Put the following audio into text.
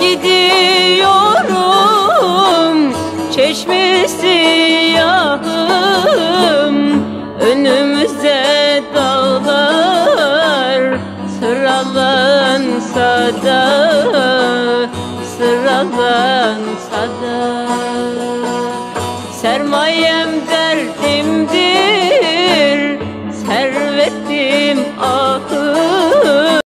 gidiyorum Çeşme siyahım önümüze dağlar Sıralansa da Sıralansa da. Sermayem derdimdir Servetim ahım.